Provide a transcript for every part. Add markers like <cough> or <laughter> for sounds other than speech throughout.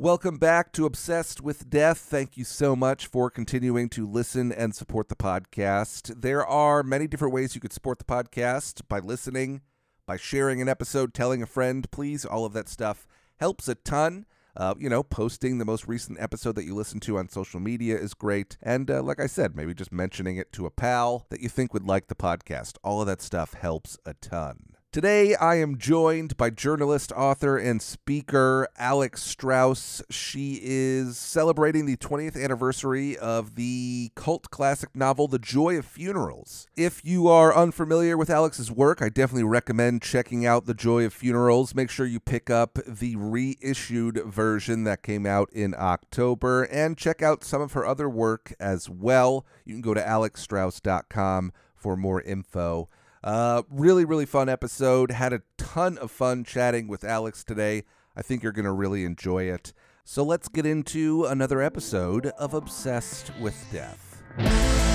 Welcome back to Obsessed with Death. Thank you so much for continuing to listen and support the podcast. There are many different ways you could support the podcast by listening, by sharing an episode, telling a friend, please. All of that stuff helps a ton. Uh, you know, posting the most recent episode that you listen to on social media is great. And uh, like I said, maybe just mentioning it to a pal that you think would like the podcast. All of that stuff helps a ton. Today, I am joined by journalist, author, and speaker Alix Strauss. She is celebrating the 20th anniversary of the cult classic novel, The Joy of Funerals. If you are unfamiliar with Alix's work, I definitely recommend checking out The Joy of Funerals. Make sure you pick up the reissued version that came out in October and check out some of her other work as well. You can go to alixstrauss.com for more info. Uh, really, really fun episode. Had a ton of fun chatting with Alix today. I think you're going to really enjoy it. So let's get into another episode of Obsessed with Death.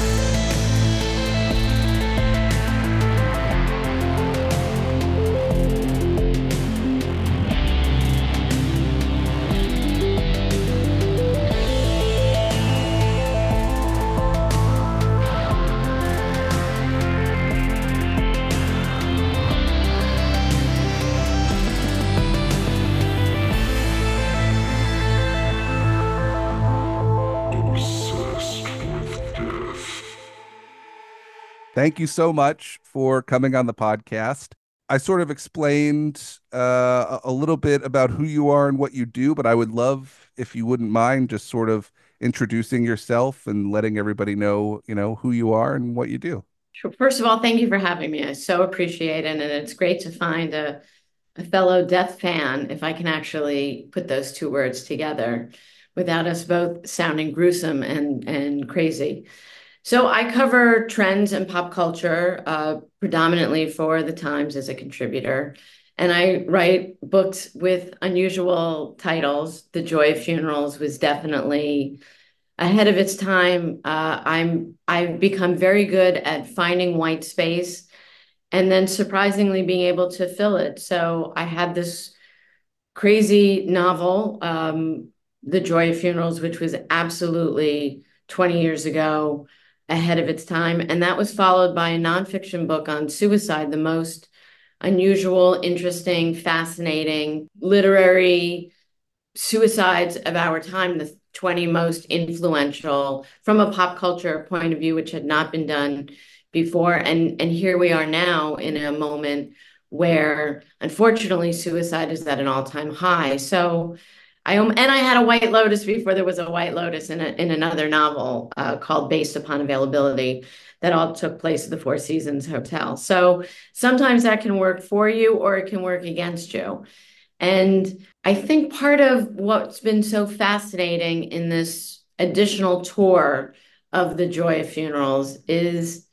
Thank you so much for coming on the podcast. I sort of explained uh, a little bit about who you are and what you do, but I would love if you wouldn't mind just sort of introducing yourself and letting everybody know, you know, who you are and what you do. Sure. First of all, thank you for having me. I so appreciate it, and it's great to find a, a fellow death fan. If I can actually put those two words together, without us both sounding gruesome and and crazy. So I cover trends and pop culture uh, predominantly for the Times as a contributor. And I write books with unusual titles. The Joy of Funerals was definitely ahead of its time. Uh, I'm I've become very good at finding white space and then surprisingly being able to fill it. So I had this crazy novel, um, The Joy of Funerals, which was absolutely 20 years ago ahead of its time. And that was followed by a nonfiction book on suicide, the most unusual, interesting, fascinating literary suicides of our time, the 20 most influential from a pop culture point of view, which had not been done before. And, and here we are now in a moment where unfortunately suicide is at an all-time high. So I and I had a White Lotus before there was a White Lotus in a, in another novel uh, called Based Upon Availability that all took place at the Four Seasons Hotel. So sometimes that can work for you or it can work against you. And I think part of what's been so fascinating in this additional tour of the Joy of Funerals is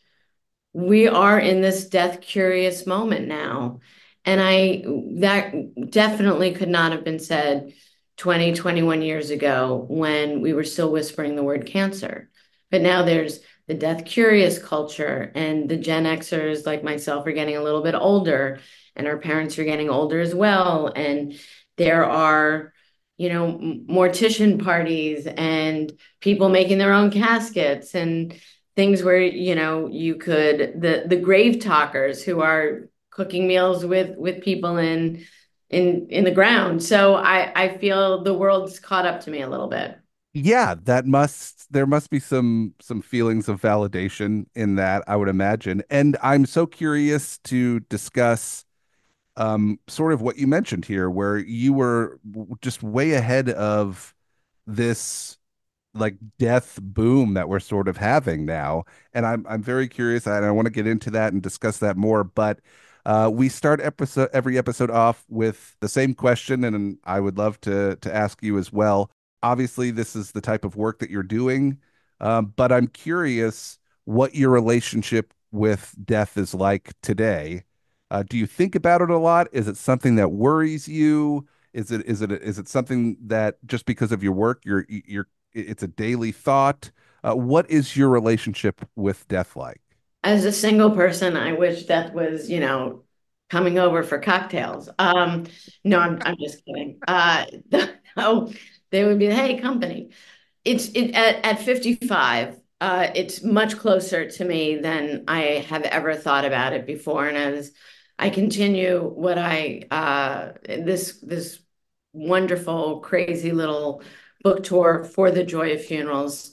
we are in this death curious moment now. And I that definitely could not have been said 20, 21 years ago when we were still whispering the word cancer. But now there's the death curious culture, and the Gen Xers like myself are getting a little bit older, and our parents are getting older as well. And there are, you know, mortician parties and people making their own caskets and things where you know you could the the grave talkers who are cooking meals with with people in in in the ground. So I I feel the world's caught up to me a little bit. Yeah, that must there must be some some feelings of validation in that, I would imagine. And I'm so curious to discuss um sort of what you mentioned here where you were just way ahead of this like death boom that we're sort of having now. And I'm I'm very curious and I want to get into that and discuss that more, but uh, we start episode every episode off with the same question, and I would love to to ask you as well. Obviously, this is the type of work that you're doing, um, but I'm curious what your relationship with death is like today. Uh, do you think about it a lot? Is it something that worries you? Is it is it is it something that just because of your work, you're you're it's a daily thought? Uh, what is your relationship with death like? As a single person, I wish death was, you know, coming over for cocktails. Um, no, I'm, I'm just kidding. Uh, <laughs> no, they would be, hey, company. It's it at, at 55, uh, it's much closer to me than I have ever thought about it before. And as I continue what I uh, this this wonderful, crazy little book tour for the Joy of Funerals,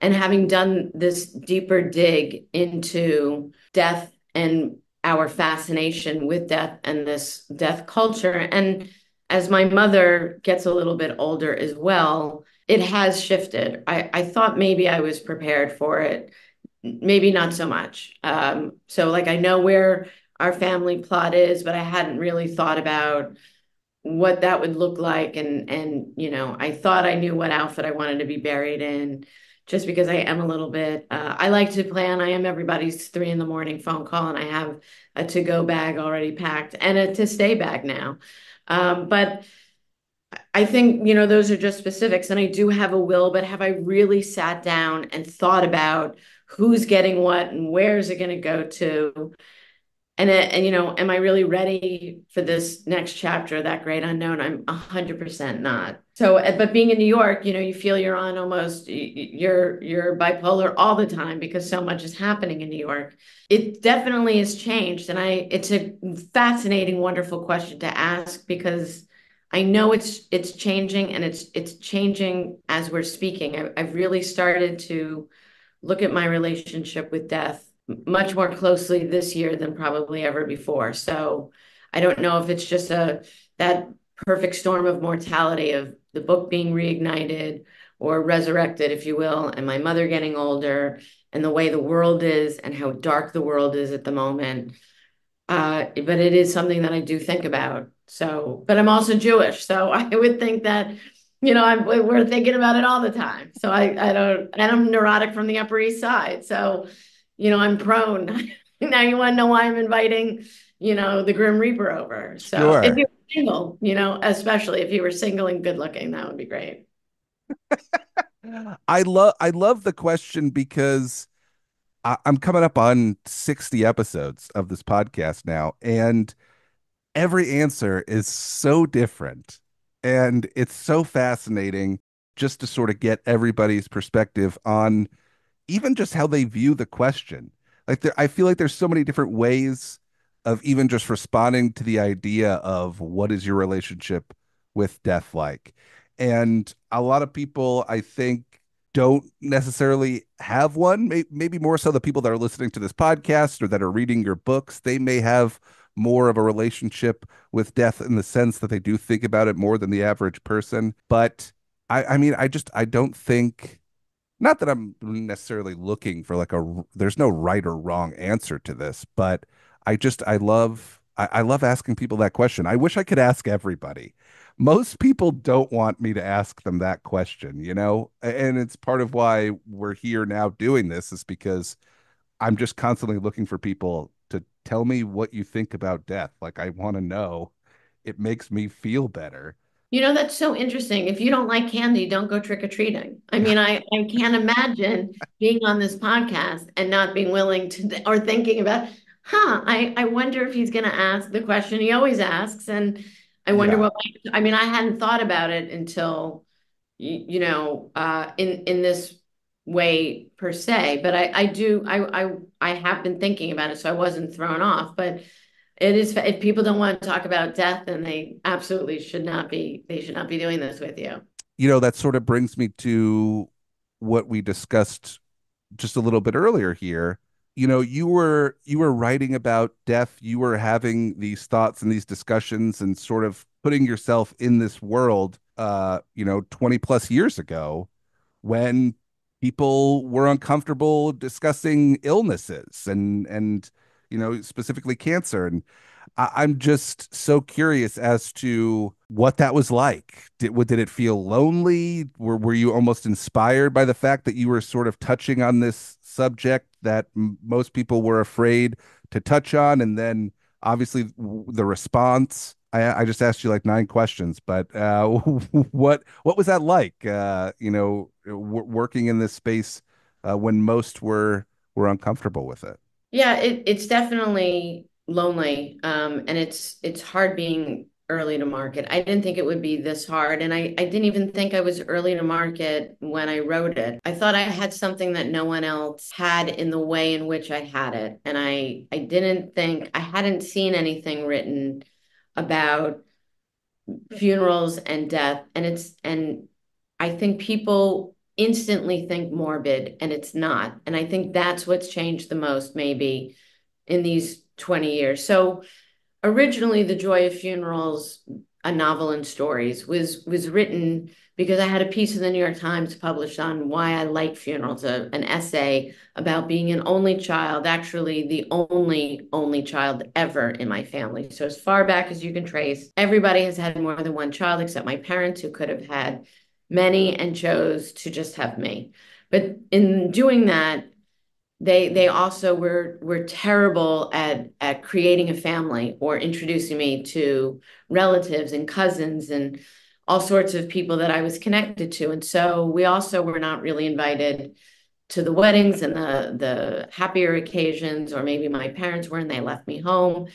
and having done this deeper dig into death and our fascination with death and this death culture. And as my mother gets a little bit older as well, it has shifted. I, I thought maybe I was prepared for it, maybe not so much. Um, so, like, I know where our family plot is, but I hadn't really thought about what that would look like. And, and, you know, I thought I knew what outfit I wanted to be buried in just because I am a little bit, uh, I like to plan. I am everybody's three in the morning phone call, and I have a to go bag already packed and a to stay bag now. Um, but I think, you know, those are just specifics. And I do have a will, but have I really sat down and thought about who's getting what and where's it going to go to? And it, and you know am i really ready for this next chapter that great unknown? I'm 100% not. So uh, but being in new york you know you feel you're on almost you're you're bipolar all the time because so much is happening in new york. It definitely has changed and i it's a fascinating wonderful question to ask because i know it's it's changing and it's it's changing as we're speaking. I, i've really started to look at my relationship with death much more closely this year than probably ever before. So I don't know if it's just a that perfect storm of mortality of the book being reignited or resurrected, if you will, and my mother getting older and the way the world is and how dark the world is at the moment. Uh, but it is something that I do think about. So, but I'm also Jewish, so <laughs> I would think that you know I'm, we're thinking about it all the time. So I I don't and I'm neurotic from the Upper East Side, so you know, I'm prone. <laughs> now you want to know why I'm inviting, you know, the Grim Reaper over. So sure. if you were single, you know, especially if you were single and good looking, that would be great. <laughs> I love I love the question because I, I'm coming up on 60 episodes of this podcast now, and every answer is so different. And it's so fascinating just to sort of get everybody's perspective on even just how they view the question. Like there, I feel like there's so many different ways of even just responding to the idea of what is your relationship with death like. And a lot of people, I think, don't necessarily have one. Maybe more so the people that are listening to this podcast or that are reading your books, they may have more of a relationship with death in the sense that they do think about it more than the average person. But I, I mean, I just I don't think not that I'm necessarily looking for like a there's no right or wrong answer to this, but I just I love I, I love asking people that question. I wish I could ask everybody. Most people don't want me to ask them that question, you know? And it's part of why we're here now doing this is because I'm just constantly looking for people to tell me what you think about death. Like I want to know. It makes me feel better. You know, that's so interesting. If you don't like candy, don't go trick or treating. I mean, I, I can't imagine being on this podcast and not being willing to, or thinking about, huh, I, I wonder if he's going to ask the question he always asks. And I wonder yeah. what, I mean, I hadn't thought about it until, you, you know, uh, in, in this way per se, but I, I do, I, I, I have been thinking about it. So I wasn't thrown off, but it is if people don't want to talk about death then they absolutely should not be they should not be doing this with you. You know that sort of brings me to what we discussed just a little bit earlier here. You know you were you were writing about death. You were having these thoughts and these discussions and sort of putting yourself in this world uh you know 20 plus years ago when people were uncomfortable discussing illnesses and and you know, specifically cancer. And I- am just so curious as to what that was like. Did did it feel lonely? Were were you almost inspired by the fact that you were sort of touching on this subject that m- most people were afraid to touch on, and then obviously the response. I, I just asked you like nine questions, but uh, <laughs> what what was that like? Uh, you know, w- working in this space uh, when most were were uncomfortable with it. Yeah, it, it's definitely lonely. Um, and it's it's hard being early to market. I didn't think it would be this hard. And I, I didn't even think I was early to market when I wrote it. I thought I had something that no one else had in the way in which I had it. And I, I didn't think, I hadn't seen anything written about funerals and death. And it's, and I think people instantly think morbid and it's not. And I think that's what's changed the most, maybe in these 20 years. So originally the joy of funerals a novel and stories was was written because i had a piece in the new york times published on why i like funerals a, an essay about being an only child actually the only only child ever in my family so as far back as you can trace everybody has had more than one child except my parents who could have had many and chose to just have me. But in doing that they they also were were terrible at at creating a family or introducing me to relatives and cousins and all sorts of people that I was connected to. And so we also were not really invited to the weddings and the the happier occasions or maybe my parents were and they left me home.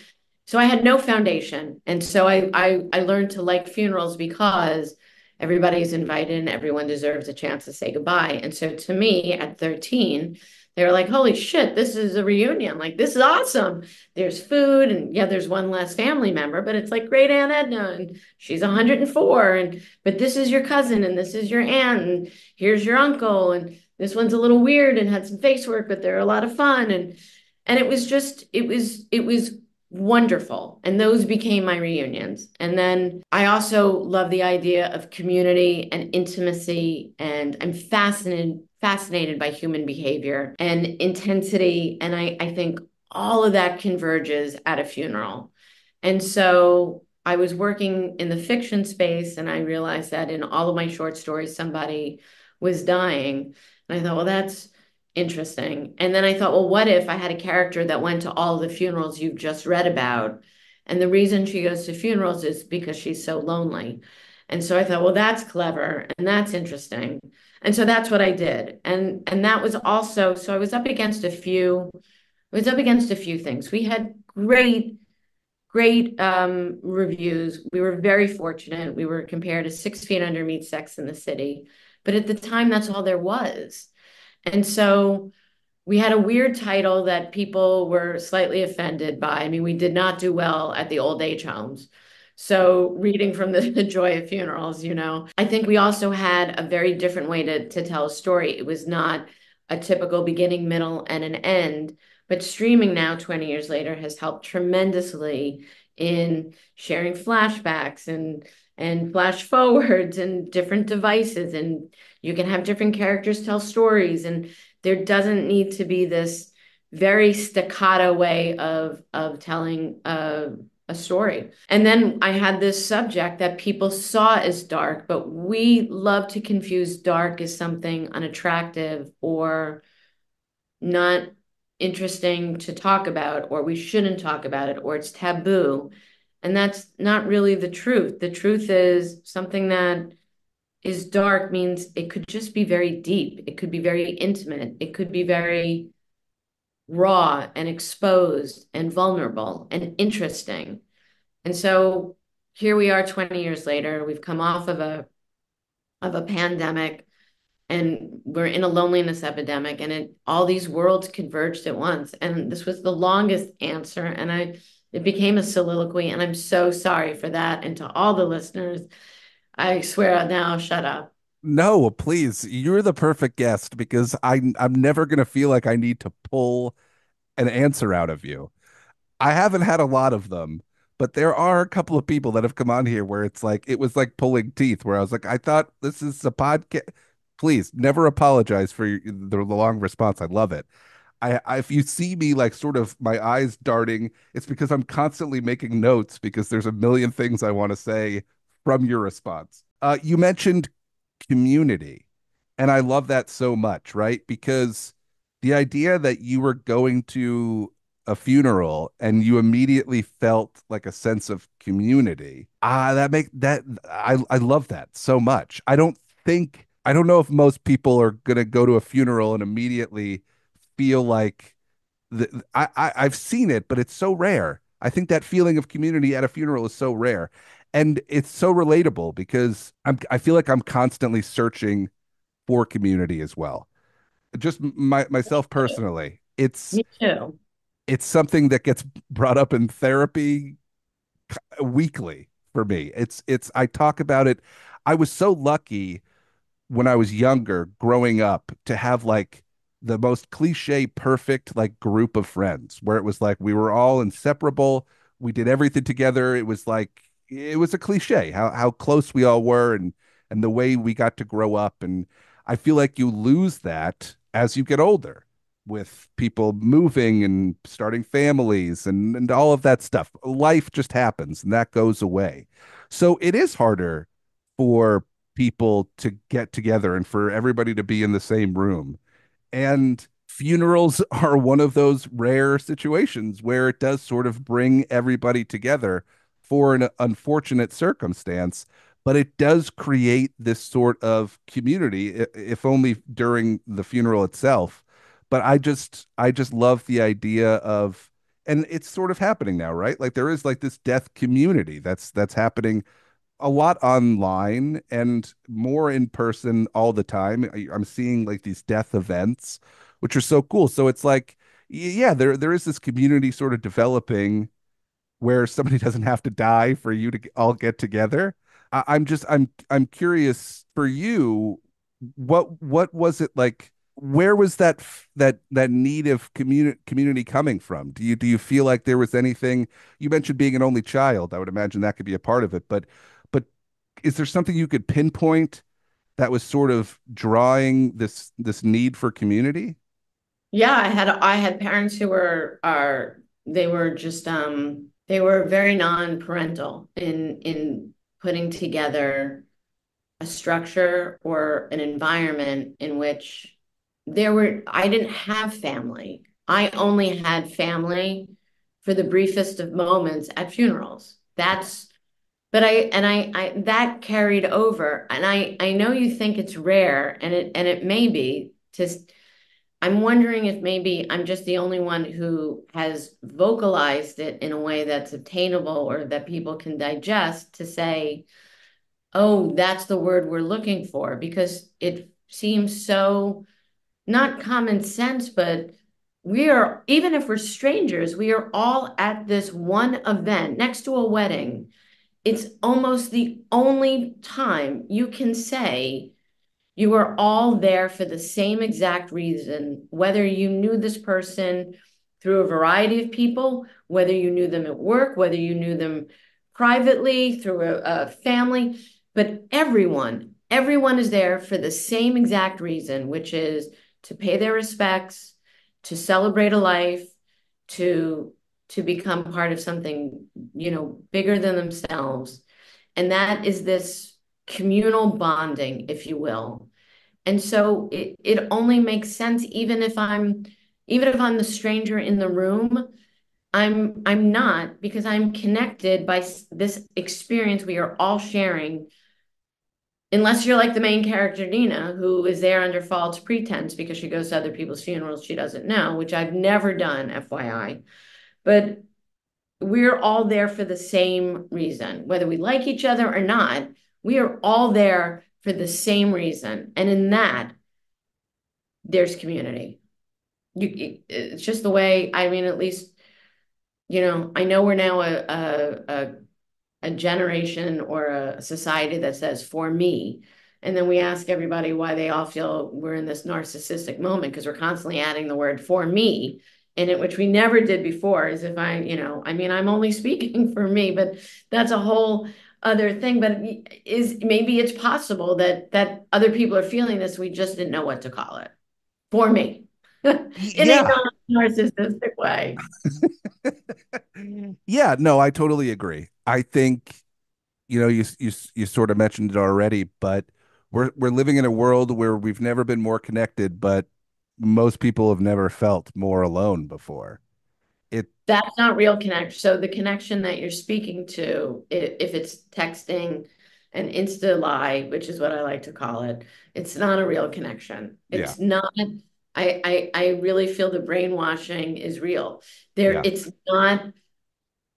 So I had no foundation. And so I I, I learned to like funerals because everybody's invited and everyone deserves a chance to say goodbye and so to me at 13 they were like, holy shit, this is a reunion. Like, this is awesome. There's food, and yeah, there's one less family member, but it's like great Aunt Edna, and she's 104. And but this is your cousin, and this is your aunt, and here's your uncle, and this one's a little weird and had some face work, but they're a lot of fun. And and it was just, it was, it was wonderful. And those became my reunions. And then I also love the idea of community and intimacy. And I'm fascinated fascinated by human behavior and intensity. And I, I think all of that converges at a funeral. And so I was working in the fiction space and I realized that in all of my short stories, somebody was dying. And I thought, well, that's interesting. And then I thought, well, what if I had a character that went to all the funerals you've just read about? And the reason she goes to funerals is because she's so lonely. And so I thought, well, that's clever and that's interesting and so that's what I did. And and that was also so I was up against a few I was up against a few things. We had great great um, reviews. We were very fortunate. We were compared to Six Feet Under meets Sex in the City, but at the time that's all there was. And so we had a weird title that people were slightly offended by. I mean, we did not do well at the old age homes. So reading from the, <laughs> the, joy of funerals, you know, I think we also had a very different way to, to tell a story. It was not a typical beginning, middle, and an end. But streaming now, 20 years later, has helped tremendously in sharing flashbacks and and flash forwards and different devices and you can have different characters tell stories and there doesn't need to be this very staccato way of of telling a a story. And then I had this subject that people saw as dark, but we love to confuse dark as something unattractive or not interesting to talk about, or we shouldn't talk about it, or it's taboo. And that's not really the truth. The truth is something that is dark means it could just be very deep, it could be very intimate, it could be very raw and exposed and vulnerable and interesting. And so here we are 20 years later. We've come off of a of a pandemic and we're in a loneliness epidemic and it all these worlds converged at once. And this was the longest answer. And I it became a soliloquy. And I'm so sorry for that. And to all the listeners, I swear now, shut up. No, please. You're the perfect guest because I I'm never gonna feel like I need to pull an answer out of you. I haven't had a lot of them, but there are a couple of people that have come on here where it's like it was like pulling teeth. Where I was like, I thought this is a podcast. Please never apologize for the, the long response. I love it. I, I, if you see me like sort of my eyes darting, it's because I'm constantly making notes because there's a million things I want to say from your response. Uh, you mentioned community, and I love that so much, right? Because the idea that you were going to a funeral and you immediately felt like a sense of community ah that make that i i love that so much i don't think i don't know if most people are going to go to a funeral and immediately feel like the, I, I i've seen it but it's so rare I think that feeling of community at a funeral is so rare. And it's so relatable because I'm I feel like I'm constantly searching for community as well. Just my myself personally. It's Me too. it's something that gets brought up in therapy weekly for me. It's it's I talk about it. I was so lucky when I was younger, growing up, to have like the most cliche perfect like group of friends where it was like we were all inseparable. We did everything together. It was like it was a cliche how how close we all were and and the way we got to grow up. And I feel like you lose that as you get older with people moving and starting families and, and all of that stuff. Life just happens and that goes away. So it is harder for people to get together and for everybody to be in the same room. And funerals <laughs> are one of those rare situations where it does sort of bring everybody together for an unfortunate circumstance but it does create this sort of community if only during the funeral itself. But i just i just love the idea of and it's sort of happening now right? Like there is like this death community that's that's happening a lot online and more in person all the time i'm seeing like these death events which are so cool so it's like yeah there there is this community sort of developing where somebody <laughs> doesn't have to die for you to all get together I, I'm just I'm I'm curious for you, what what was it like? Where was that that that need of community community coming from? Do you do you feel like there was anything? You mentioned being an only child. I would imagine that could be a part of it, but but is there something you could pinpoint that was sort of drawing this this need for community? Yeah, I had I had parents who were are they were just um they were very non-parental in in putting together a structure or an environment in which there were, I didn't have family. I only had family for the briefest of moments at funerals. That's, but I, and I, I, that carried over. And I, I know you think it's rare and it, and it may be to, I'm wondering if maybe I'm just the only one who has vocalized it in a way that's obtainable or that people can digest to say, oh, that's the word we're looking for, because it seems so not common sense, but we are, even if we're strangers, we are all at this one event next to a wedding. It's almost the only time you can say, you are all there for the same exact reason, whether you knew this person through a variety of people, whether you knew them at work, whether you knew them privately through a, a family, but everyone, everyone is there for the same exact reason, which is to pay their respects, to celebrate a life, to to become part of something, you know, bigger than themselves. And that is this communal bonding, if you will. And so it, it only makes sense, even if I'm even if I'm the stranger in the room, I'm I'm not because I'm connected by this experience we are all sharing. Unless you're like the main character Nina, who is there under false pretense because she goes to other people's funerals she doesn't know, which I've never done, FYI. But we're all there for the same reason, whether we like each other or not we are all there for the same reason. And in that, there's community. You, it's just the way, I mean, at least, you know, I know we're now a, a, a, a generation or a society that says for me. And then we ask everybody why they all feel we're in this narcissistic moment because we're constantly adding the word for me in it, which we never did before. is if I, you know, I mean, I'm only speaking <laughs> for me, but that's a whole other thing, but is maybe it's possible that that other people are feeling this. We just didn't know what to call it. For me, <laughs> in yeah. a narcissistic way. <laughs> yeah, no, I totally agree. I think you know you you you sort of mentioned it already, but we're we're living in a world where we've never been more connected, but most people have never felt more alone before it that's not real connection. So the connection that you're speaking to, if it's texting and insta lie, which is what I like to call it, it's not a real connection. It's yeah. not. I, I I really feel the brainwashing is real. There, yeah. it's not.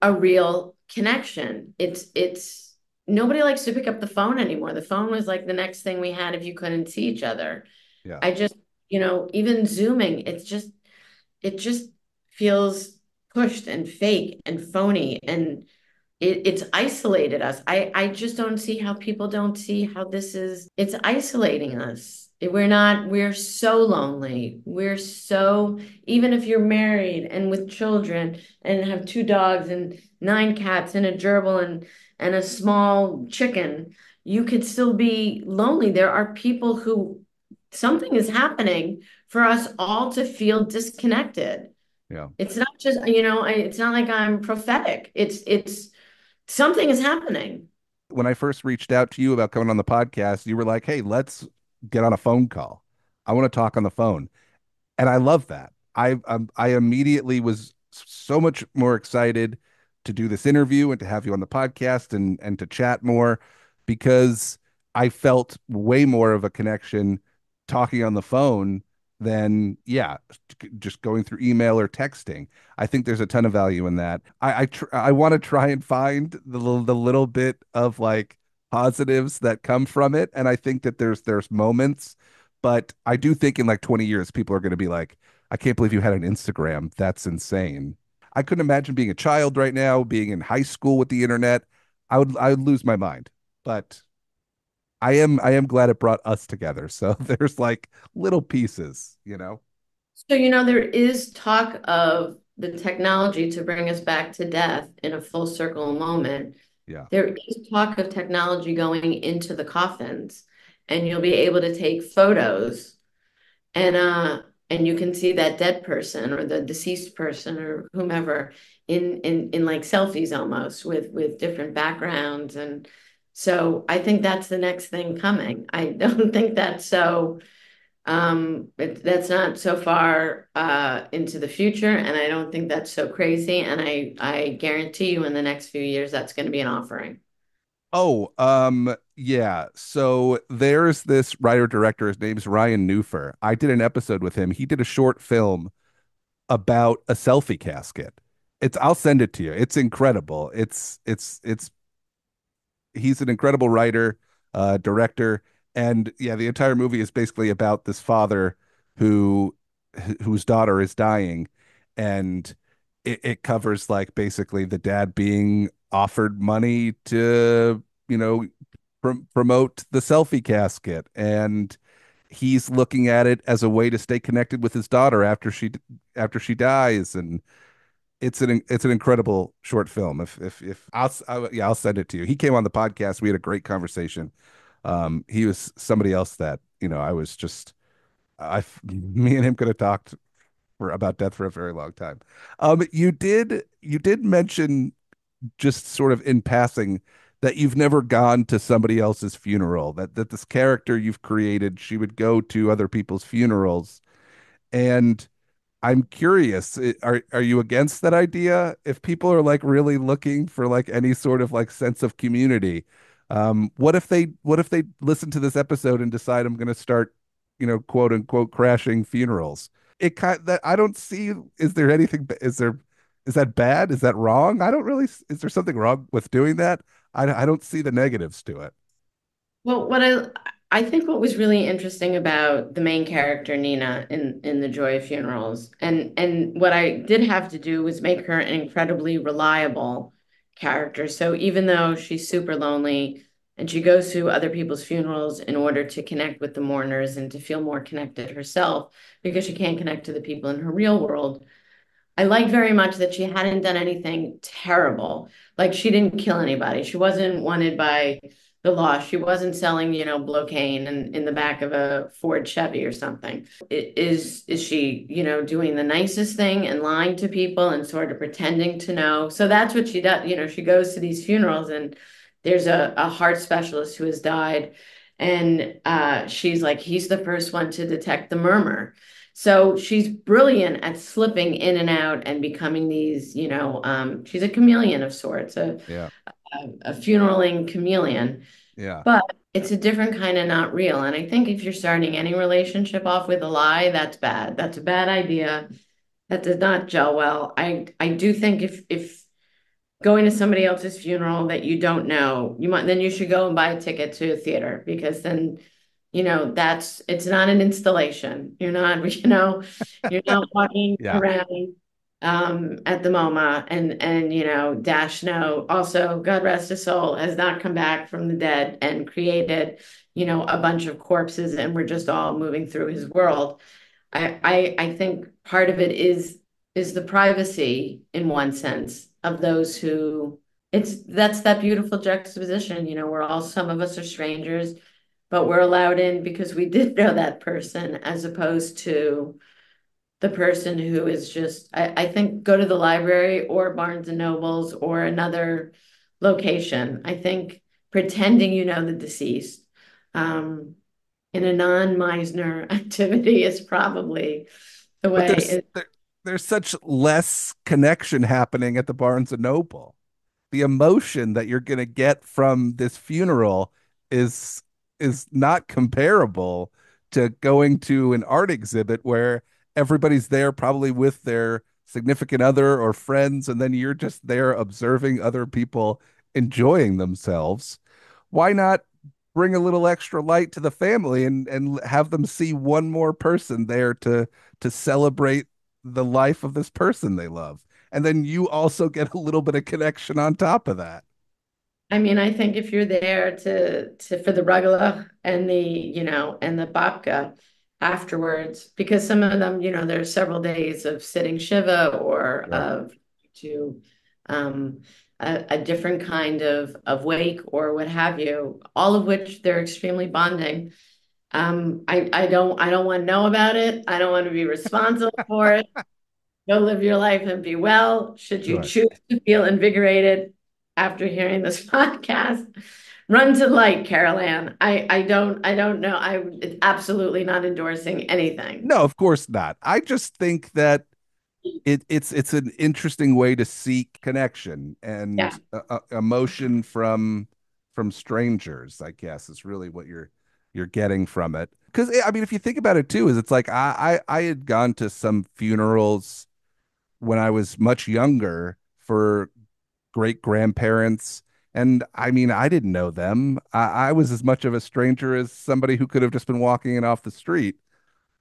a real connection. It's it's nobody likes to pick up the phone anymore. The phone was like the next thing we had if you couldn't see each other. Yeah. I just, you know, even zooming, it's just it just feels pushed and fake and phony and it, it's isolated us. I, I just don't see how people don't see how this is, it's isolating us. We're not, we're so lonely. We're so, even if you're married and with children and have two dogs and nine cats and a gerbil and, and a small chicken, you could still be lonely. There are people who something is happening for us all to feel disconnected. Yeah. It's not just, you know, it's not like I'm prophetic. It's, it's, something is happening. When I first reached out to you about coming on the podcast, you were like, "Hey, let's get on a phone call. I want to talk on the phone," and I love that. I um, I immediately was so much more excited to do this interview and to have you on the podcast and and to chat more because I felt way more of a connection talking on the phone than yeah just going through email or texting. I think there's a ton of value in that. I i, tr- I want to try and find the, the little bit of like positives that come from it and i think that there's there's moments but i do think in like 20 years people are going to be like i can't believe you had an instagram. That's insane. I couldn't imagine being a child right now being in high school with the internet. I would i would lose my mind but I am I am glad it brought us together. <laughs> So there's like little pieces, you know. So you know there is talk of the technology to bring us back to death in a full circle moment. Yeah. There is talk of technology going into the coffins and you'll be able to take photos and uh and you can see that dead person or the deceased person or whomever in in in like selfies almost with with different backgrounds and so I think that's the next thing coming. I <laughs> don't think that's so um it, that's not so far uh into the future and I don't think that's so crazy and I I guarantee you in the next few years that's going to be an offering. Oh, um yeah. So there's this writer director his name's Ryan Newfer. I did an episode with him. He did a short film about a selfie casket. It's I'll send it to you. It's incredible. It's it's it's he's an incredible writer, uh, director, and yeah, the entire movie is basically about this father who whose daughter is dying, and it, it covers like basically the dad being offered money to you know pr promote the selfie casket and he's looking at it as a way to stay connected with his daughter after she after she dies and it's an it's an incredible short film. If if if I'll, I'll, yeah I'll send it to you. He came on the podcast. We had a great conversation. Um, he was somebody else that you know I was just I <laughs> me and him could have talked for about death for a very long time. Um, you did you did mention just sort of in passing that you've never gone to somebody else's funeral. That that this character you've created, she would go to other people's funerals, and I'm curious, are are you against that idea? If people are like really looking for like any sort of like sense of community, um, what if they what if they listen to this episode and decide I'm going to start, you know, quote unquote crashing funerals? It kind that I don't see. Is there anything? Is there? Is that bad? Is that wrong? I don't really. Is there something wrong with doing that? I I don't see the negatives to it. Well, what I I think what was really interesting about the main character Nina in in the Joy of Funerals, and and what I did have to do was make her an incredibly reliable character. So even though she's super lonely and she goes to other people's funerals in order to connect with the mourners and to feel more connected herself because she can't connect to the people in her real world. I like very much that she hadn't done anything terrible. Like she didn't kill anybody. She wasn't wanted by the law. She wasn't selling, you know, blocaine in, in the back of a Ford Chevy or something. Is is she, you know, doing the nicest thing and lying to people and sort of pretending to know? So that's what she does. You know, she goes to these funerals and there's a, a heart specialist who has died. And uh, she's like, he's the first one to detect the murmur. So she's brilliant at slipping in and out and becoming these, you know, um, she's a chameleon of sorts, a, yeah a, funeraling chameleon. Yeah. But it's a different kind of not real. And I think if you're starting any relationship off with a lie, that's bad. That's a bad idea. That does not gel well. I I do think if if going to somebody else's funeral that you don't know, you might then you should go and buy a ticket to a theater because then you know that's it's not an installation. You're not, <laughs> you know, you're not walking Yeah. around um at the MoMA and and you know Dash Snow also God rest his soul has not come back from the dead and created you know a bunch of corpses and we're just all moving through his world. I I, I think part of it is is the privacy in one sense of those who it's that's that beautiful juxtaposition you know we're all some of us are strangers but we're allowed in because we <laughs> did know that person as opposed to the person who is just I, I think go to the library or Barnes and Nobles or another location. I think pretending you know the deceased um, in a non-Meisner <laughs> activity is probably the way there's it, there, there's such less connection happening at the Barnes and Noble. The emotion that you're going to get from this funeral is is not comparable to going to an art exhibit where everybody's there probably with their significant other or friends and then you're just there observing other people enjoying themselves. Why not bring a little extra light to the family and and have them see one more person there to to celebrate the life of this person they love. And then you also get a little bit of connection on top of that. I mean, I think if you're there to to for the rugula and the, you know, and the babka afterwards, because some of them, you know, there's several days of sitting shiva or Right. of to um a, a different kind of of wake or what have you, all of which they're extremely bonding. Um, I I don't I don't want to know about it. I don't want to be responsible <laughs> for it. Go live your life and be well. Should you Right. choose to feel invigorated after hearing this <laughs> podcast, run to light, Carol Ann. I, I don't I don't know. I it's absolutely not endorsing anything. No, of course not. I just think that it it's it's an interesting way to seek connection and Yeah. uh, uh, emotion from from strangers, I guess is really what you're you're getting from it. Because I mean, if you think about it too, is it's like I I, I had gone to some funerals when I was much younger for great grandparents. And I mean, I didn't know them. I, I was as much of a stranger as somebody who could have just been walking in off the street.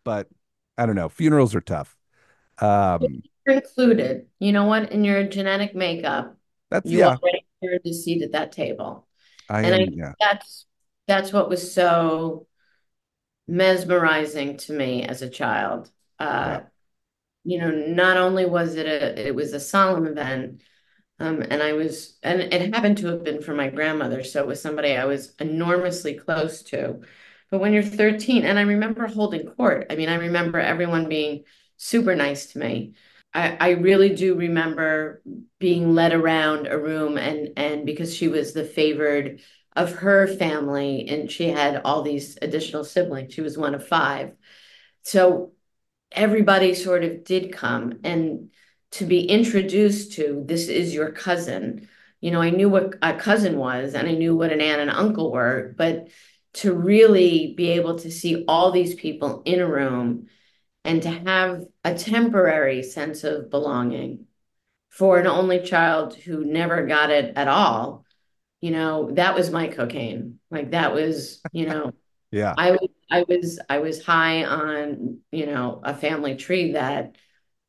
But I don't know. Funerals are tough. Um, You're included. You know what? In your genetic makeup, that's you yeah. already earned a seat at that table. I And I am think yeah. that's that's what was so mesmerizing to me as a child. Yeah. Uh, you know, not only was it a it was a solemn event, um, and I was and it happened to have been for my grandmother, so it was somebody I was enormously close to. But when you're 13, and I remember holding court, I mean, I remember everyone being super nice to me. I, I really do remember being led around a room and and because she was the favored of her family and she had all these additional siblings. She was one of five. So everybody sort of did come and to be introduced to this is your cousin. You know, I knew what a cousin was and I knew what an aunt and uncle were, but to really be able to see all these people in a room and to have a temporary sense of belonging for an only child who never got it at all, you know, that was my cocaine. Like that was, you know, <laughs> Yeah. I was I was I was high on, you know, a family tree that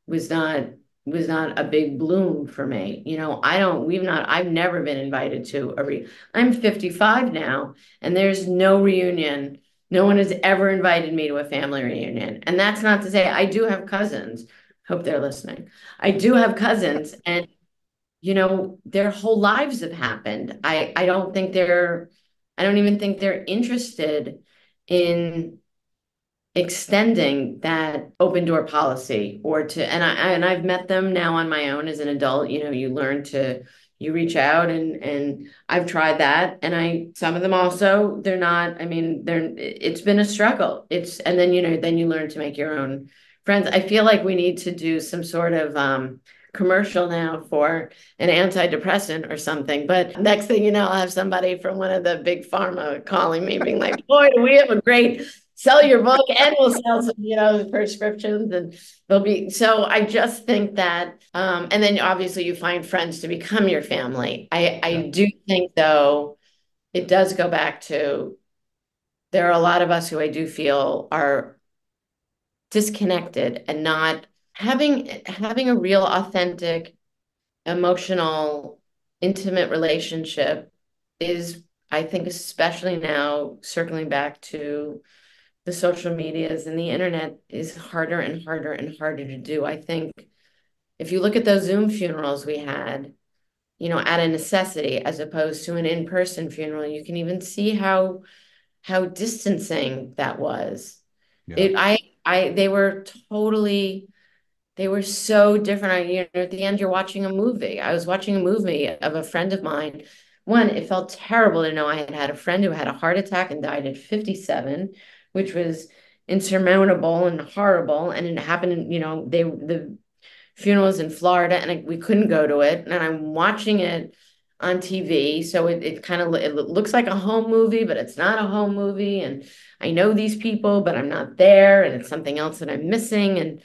was not was not a big bloom for me. You know, I don't we've not I've never been invited to a re I'm 55 now and there's no reunion. No one has ever invited me to a family reunion. And that's not to say I do have cousins. Hope they're listening. I do have cousins and you know, their whole lives have happened. I I don't think they're I don't even think they're interested in extending that open door policy or to and I and I've met them now on my own as an adult you know you learn to you reach out and and I've tried that. And I some of them also they're not I mean they're it's been a struggle. It's and then you know then you learn to make your own friends. I feel like we need to do some sort of um commercial now for an antidepressant or something. But next thing you know I'll have somebody from one of the big pharma calling me being like boy we have a great sell your book and we'll sell some, you know, prescriptions and there'll be so I just think that um and then obviously you find friends to become your family. I I do think though it does go back to there are a lot of us who I do feel are disconnected and not having having a real authentic emotional intimate relationship is I think especially now circling back to the social medias and the internet is harder and harder and harder to do. I think if you look at those Zoom funerals we had, you know, at a necessity as opposed to an in-person funeral, you can even see how how distancing that was. Yeah. It I I they were totally they were so different. I, You know, at the end, you're watching a movie. I was watching a movie of a friend of mine. One, it felt terrible to know I had had a friend who had a heart attack and died at 57, which was insurmountable and horrible. And it happened, you know, they the funeral was in Florida and I, we couldn't go to it. And I'm watching it on TV. So it, it kind of it looks like a home movie, but it's not a home movie. And I know these people, but I'm not there. And it's something else that I'm missing. And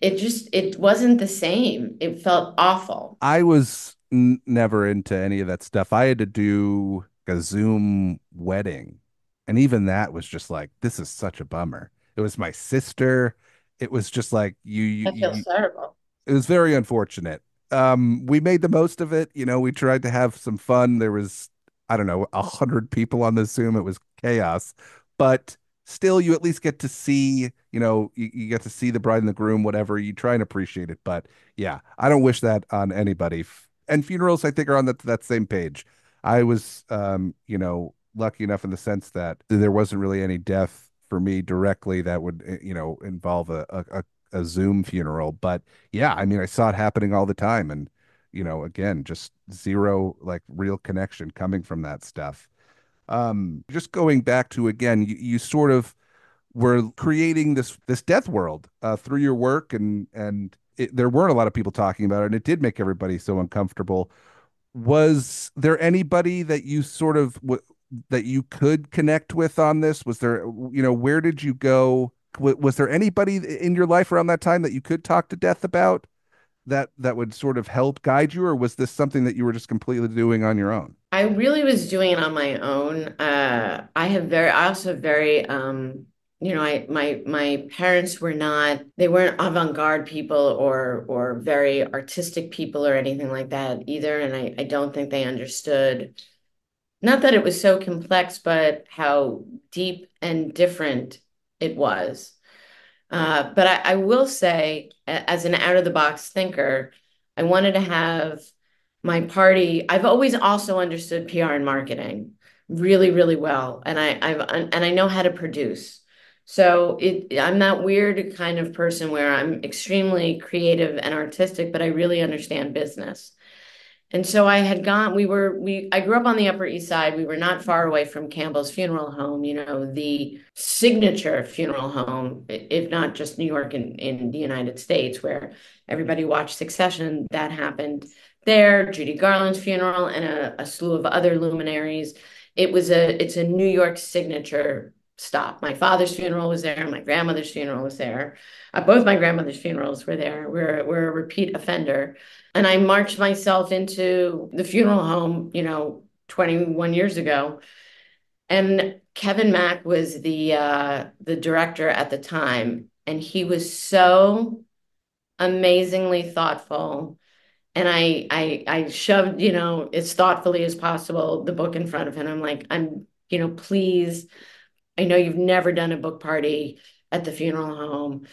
it just it wasn't the same. It felt awful. I was n- never into any of that stuff. I had to do a Zoom wedding, and even that was just like this is such a bummer. It was my sister. It was just like you. you I feel you, terrible. It was very unfortunate. Um, we made the most of it. You know, we tried to have some fun. There was, I don't know, a hundred people on the Zoom. It was chaos, but still you at least get to see you know you, you, get to see the bride and the groom whatever you try and appreciate it but yeah i don't wish that on anybody and funerals i think are on that, that same page i was um you know lucky enough in the sense that there wasn't really any death for me directly that would eh, you know involve a, a, a zoom funeral but yeah i mean i saw it happening all the time and you know again just zero like real connection coming from that stuff um, just going back to again, you, you sort of were creating this this death world uh, through your work, and and it, there weren't a lot of people talking about it, and it did make everybody so uncomfortable. Was there anybody that you sort of w- that you could connect with on this? Was there, you know, where did you go? W- was there anybody in your life around that time that you could talk to death about? that that would sort of help guide you or was this something that you were just completely doing on your own i really was doing it on my own uh, i have very i also very um, you know i my my parents were not they weren't avant-garde people or or very artistic people or anything like that either and i i don't think they understood not that it was so complex but how deep and different it was uh, but I, I will say, as an out of the box thinker, I wanted to have my party. I've always also understood PR and marketing really, really well, and I, I've and I know how to produce. So it, I'm that weird kind of person where I'm extremely creative and artistic, but I really understand business. And so I had gone, we were, we, I grew up on the Upper East Side. We were not far away from Campbell's Funeral Home, you know, the signature funeral home, if not just New York and in the United States, where everybody watched Succession. That happened there, Judy Garland's funeral, and a, a slew of other luminaries. It was a, it's a New York signature stop. My father's funeral was there. My grandmother's funeral was there. Uh, both my grandmother's funerals were there. We're, we're a repeat offender. And I marched myself into the funeral home, you know, 21 years ago. And Kevin Mack was the uh, the director at the time, and he was so amazingly thoughtful. And I I I shoved, you know, as thoughtfully as possible the book in front of him. I'm like, I'm, you know, please. I know you've never done a book party at the funeral home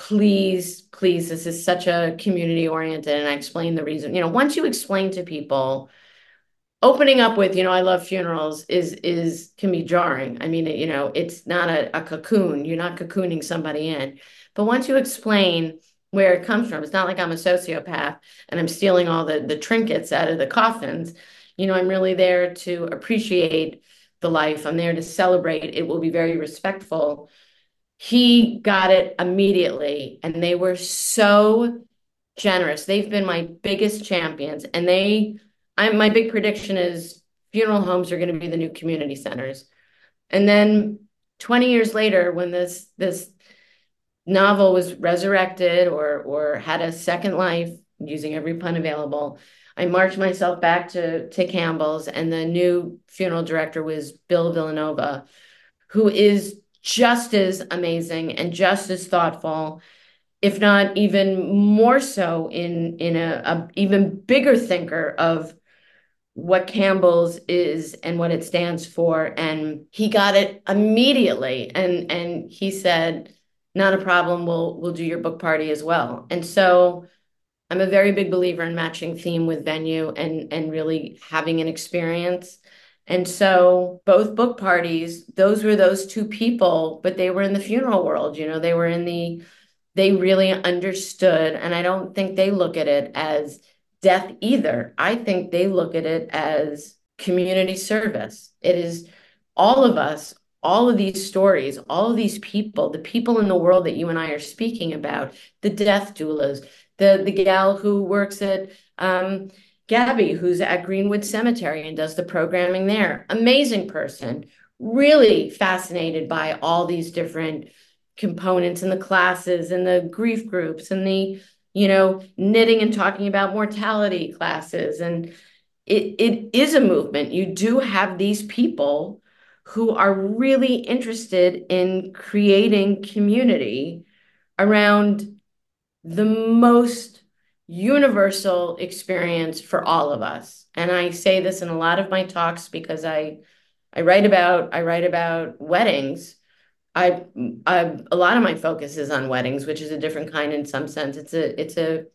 please, please, this is such a community oriented. And I explain the reason, you know, once you explain to people, opening up with, you know, I love funerals is, is, can be jarring. I mean, you know, it's not a, a cocoon. You're not cocooning somebody in. But once you explain where it comes from, it's not like I'm a sociopath and I'm stealing all the, the trinkets out of the coffins. You know, I'm really there to appreciate the life. I'm there to celebrate. It will be very respectful he got it immediately and they were so generous. They've been my biggest champions and they i my big prediction is funeral homes are going to be the new community centers. And then 20 years later, when this this novel was resurrected or or had a second life, using every pun available, I marched myself back to to Campbell's, and the new funeral director was Bill Villanova, who is just as amazing and just as thoughtful, if not even more so in in a, a even bigger thinker of what Campbell's is and what it stands for. And he got it immediately. And and he said, not a problem, we'll we'll do your book party as well. And so I'm a very big believer in matching theme with venue and and really having an experience. And so both book parties, those were those two people, but they were in the funeral world, you know, they were in the they really understood and I don't think they look at it as death either. I think they look at it as community service. It is all of us, all of these stories, all of these people, the people in the world that you and I are speaking about, the death doulas, the the gal who works at um, Gabby, who's at Greenwood Cemetery and does the programming there. Amazing person, really fascinated by all these different components and the classes and the grief groups and the you know knitting and talking about mortality classes. And it, it is a movement. You do have these people who are really interested in creating community around the most universal experience for all of us. And I say this in a lot of my talks because I I write about I write about weddings. I, I a lot of my focus is on weddings, which is a different kind in some sense. It's a it's a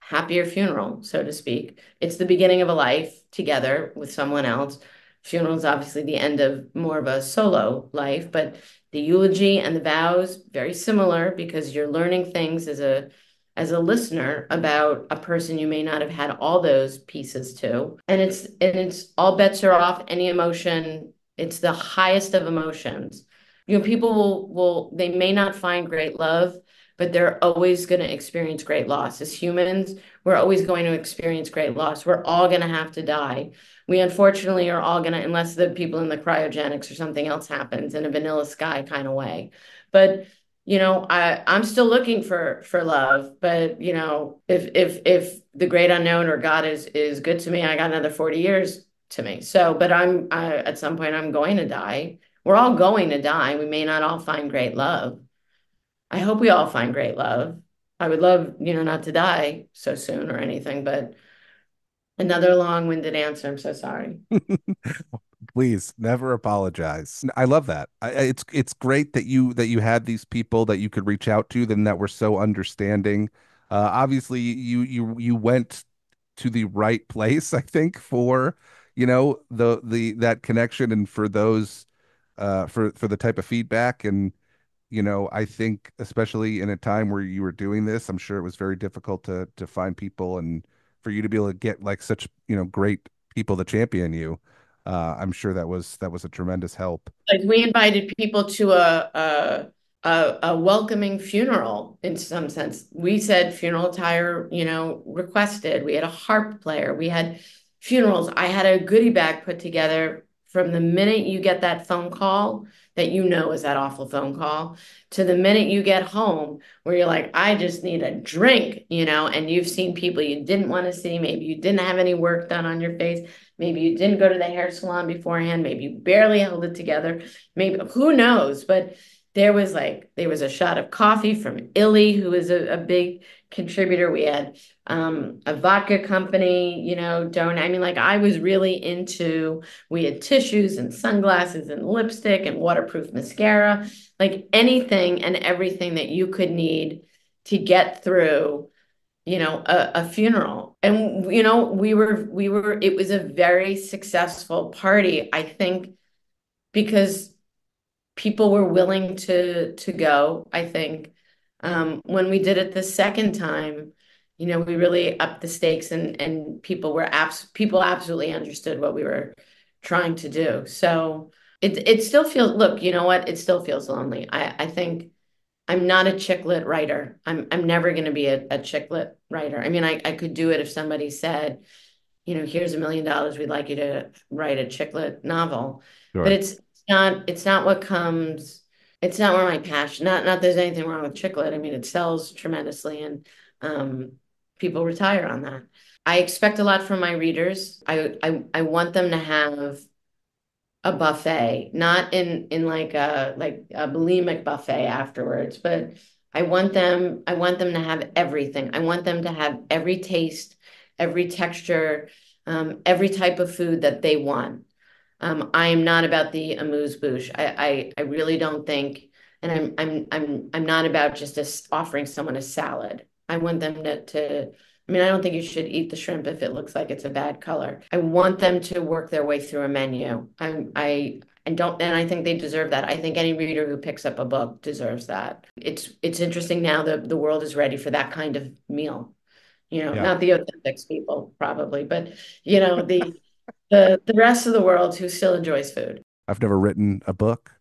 happier funeral, so to speak. It's the beginning of a life together with someone else. Funeral is obviously the end of more of a solo life, but the eulogy and the vows very similar because you're learning things as a as a listener about a person you may not have had all those pieces to. And it's and it's all bets are off any emotion it's the highest of emotions. You know people will will they may not find great love but they're always going to experience great loss. As humans we're always going to experience great loss. We're all going to have to die. We unfortunately are all going to, unless the people in the cryogenics or something else happens in a vanilla sky kind of way. But you know, I I'm still looking for for love, but you know, if if if the great unknown or God is is good to me, I got another 40 years to me. So, but I'm I, at some point I'm going to die. We're all going to die. We may not all find great love. I hope we all find great love. I would love, you know, not to die so soon or anything, but Another long-winded answer. I'm so sorry. <laughs> Please never apologize. I love that. I, it's it's great that you that you had these people that you could reach out to, then that were so understanding. Uh, obviously, you you you went to the right place, <laughs> I think, for you know the the that connection and for those uh, for for the type of feedback and you know I think especially in a time where you were doing this, I'm sure it was very difficult to to find people and for you to be able to get like such you know great people to champion you uh, i'm sure that was that was a tremendous help. Like we invited people to a, a a, a welcoming funeral in some sense. We said funeral attire you know requested. We had a harp player. We had funerals. I had a goodie bag put together from the minute you get that phone call that you know is that awful phone call to the minute you get home where you're like, I just need a drink, you know, and you've seen people you didn't want to see. Maybe you didn't have any work done on your face. Maybe you didn't go to the hair salon beforehand. Maybe you barely held it together. Maybe who knows? But there was like there was a shot of coffee from Illy, who is a, a big contributor. We had um, a vodka company, you know, don't I mean like I was really into we had tissues and sunglasses and lipstick and waterproof mascara, like anything and everything that you could need to get through you know a, a funeral and you know we were we were it was a very successful party i think because people were willing to to go. I think um, when we did it the second time, you know, we really upped the stakes, and and people were abs people absolutely understood what we were trying to do. So it it still feels. Look, you know what? It still feels lonely. I I think. I'm not a chick lit writer. I'm I'm never going to be a, a chick lit writer. I mean, I, I could do it if somebody said, you know, here's a million dollars. We'd like you to write a chick lit novel. Sure. But it's not it's not what comes it's not where my passion not not there's anything wrong with Chick-lit. I mean it sells tremendously and um, people retire on that. I expect a lot from my readers. I I, I want them to have a buffet, not in in like a like a bulimic buffet afterwards, but I want them I want them to have everything. I want them to have every taste, every texture, um, every type of food that they want. Um, I am not about the amuse bouche. I, I I really don't think, and I'm I'm I'm I'm not about just a, offering someone a salad. I want them to to I mean, I don't think you should eat the shrimp if it looks like it's a bad color. I want them to work their way through a menu. I, I, and don't, and I think they deserve that. I think any reader who picks up a book deserves that. It's, it's interesting now that the world is ready for that kind of meal. You know, yeah. not the Olympics people probably, but you know the, the the rest of the world who still enjoys food. I've never written a book,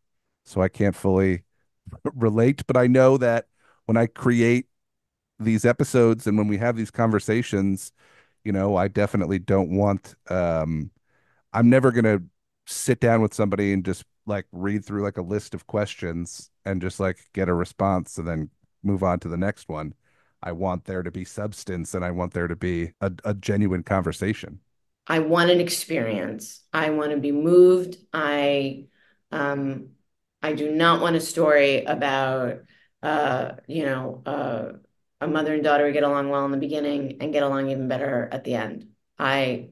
so I can't fully <laughs> relate, but I know that when I create these episodes and when we have these conversations, you know, I definitely don't want um I'm never going to sit down with somebody and just like read through like a list of questions and just like get a response and then move on to the next one. I want there to be substance and I want there to be a, a genuine conversation. I want an experience. I want to be moved. I um I do not want a story about uh you know uh a mother and daughter get along well in the beginning and get along even better at the end. I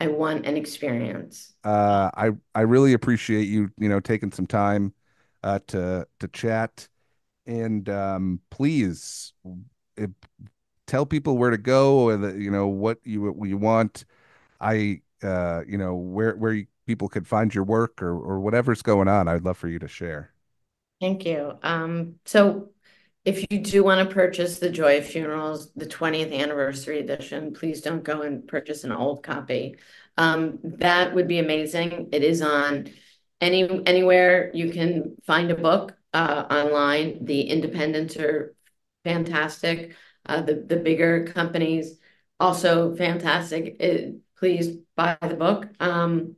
I want an experience. Uh, I I really appreciate you you know taking some time uh, to to chat, and um, please it, tell people where to go or the, you know what you what you want. I uh, you know where where people could find your work or or whatever's going on. I'd love for you to share. Thank you. Um, so if you do want to purchase the Joy of Funerals, the 20th anniversary edition, please don't go and purchase an old copy. Um, that would be amazing. It is on any anywhere you can find a book uh, online. The independents are fantastic. Uh, the the bigger companies also fantastic. It, please buy the book. Um,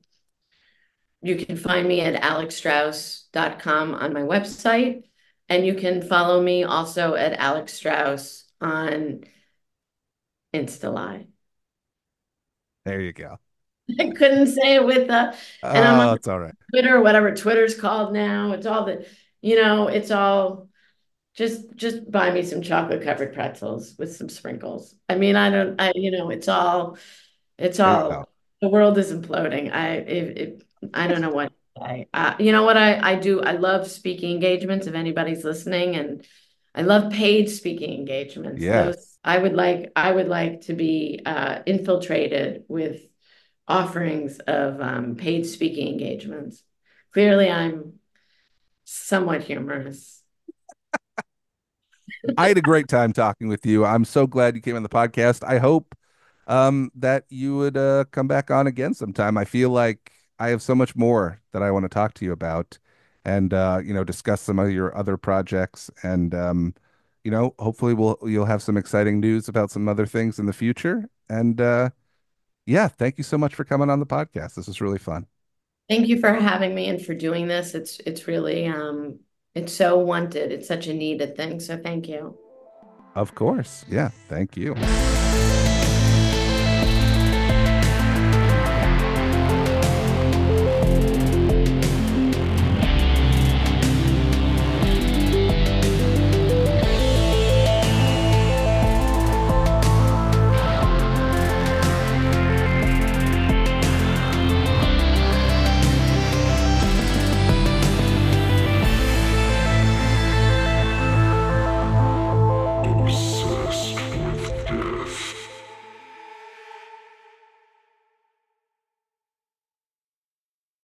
you can find me at alixstrauss.com on my website. And you can follow me also at Alix Strauss on Insta Live. There you go. <laughs> I couldn't say it with the and I'm oh, on it's all right. Twitter, whatever Twitter's called now. It's all the you know, it's all just just buy me some chocolate covered pretzels with some sprinkles. I mean, I don't I you know, it's all it's all the world is imploding. I it, it I don't know what. Uh, you know what I, I do? I love speaking engagements if anybody's listening and I love paid speaking engagements. Yeah. Those, I would like I would like to be uh, infiltrated with offerings of um, paid speaking engagements. Clearly I'm somewhat humorous. <laughs> I had a great time talking with you. I'm so glad you came on the podcast. I hope um, that you would uh, come back on again sometime. I feel like I have so much more that I want to talk to you about and uh, you know discuss some of your other projects and um, you know hopefully we'll you'll have some exciting news about some other things in the future. And uh, yeah thank you so much for coming on the podcast. This was really fun. Thank you for having me and for doing this. It's it's really um it's so wanted. It's such a needed thing. So thank you. Of course. Yeah thank you